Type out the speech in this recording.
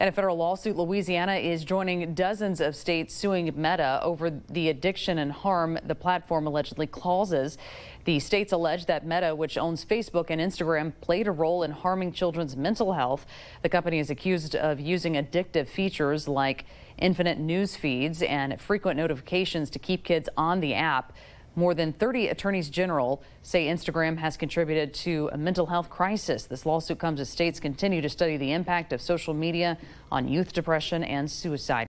And a federal lawsuit, Louisiana is joining dozens of states suing Meta over the addiction and harm the platform allegedly causes. The states allege that Meta, which owns Facebook and Instagram, played a role in harming children's mental health. The company is accused of using addictive features like infinite news feeds and frequent notifications to keep kids on the app. More than 30 attorneys general say Instagram has contributed to a mental health crisis. This lawsuit comes as states continue to study the impact of social media on youth depression and suicide.